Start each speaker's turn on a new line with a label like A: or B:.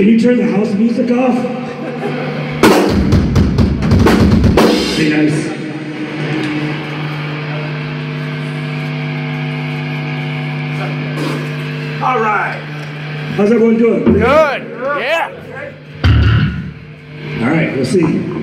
A: Can you turn the house music off? Be nice. All right. How's everyone doing?
B: Good. Yeah.
A: All right, we'll see.